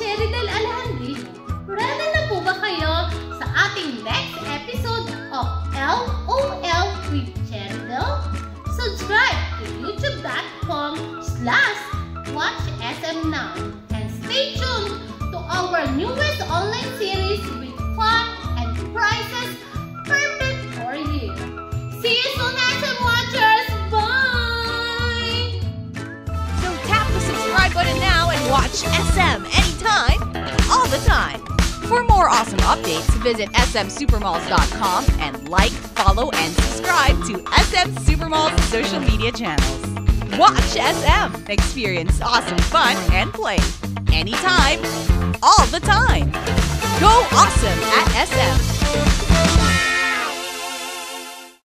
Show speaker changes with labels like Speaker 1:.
Speaker 1: Cheridel Alejandrino. Ready na po ba kayo sa ating next episode of LOL with Cheridel? Subscribe to youtube.com slash watchsmnow and stay tuned to our newest online series with fun and prizes perfect for you. See you soon, SM Watchers! Bye!
Speaker 2: So tap the subscribe button now and watch SM anytime all the time. For more awesome updates, visit smsupermalls.com and like, follow, and subscribe to SM Supermall's social media channels. Watch SM. Experience awesome fun and play. Anytime, all the time. Go awesome at SM.